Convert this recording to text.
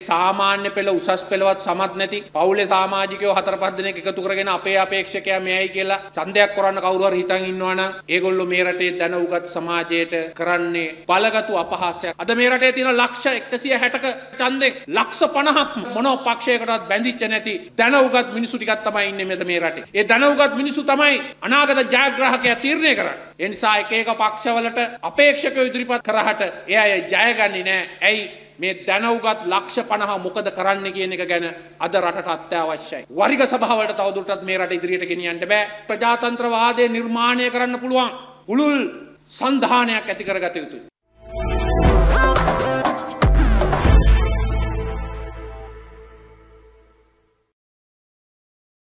සාමාන්‍ය පෙළ උසස් පෙළවත් සමත් නැති පවුලේ සමාජිකයෝ හතර පහ දෙනෙක් එකතු කරගෙන අපේ අපේක්ෂකයා මෙයයි කියලා ඡන්දයක් කරන්න කවුරු හරි හිතන් ඉන්නවා නම් ඒගොල්ලෝ මේ රටේ දැන උගත් සමාජයට කරන්නේ බලගතු අපහාසයක්. අද මේ රටේ තියෙන ලක්ෂ 160ක ඡන්දෙන් ලක්ෂ 50ක් මොන පක්ෂයකටවත් බැඳිච්ච නැති දැන උගත් මිනිස්සු ටිකක් තමයි ඉන්නේ මෙතන මේ රටේ. ඒ දැන උගත් මිනිස්සු තමයි අනාගත ජයග්‍රාහකයා තීරණය කරන්නේ. ඒ නිසා එක එක පක්ෂවලට අපේක්ෂකයෝ ඉදිරිපත් කරහට ඒ අය ජයගන්නේ නැහැ. ඇයි මේ දැනවගත් ලක්ෂ පණහ මොකද කරන්න කියන එක ගැන අද රටට අත්‍යවශ්‍යයි. වරිග සභාවට තවදුරටත් මේ රට ඉදිරියට ගෙනියන්න බෑ. ප්‍රජාතන්ත්‍රවාදය නිර්මාණය කරන්න පුළුවන්. පුළුල් සන්ධානයක් ඇති කරගත යුතුයි.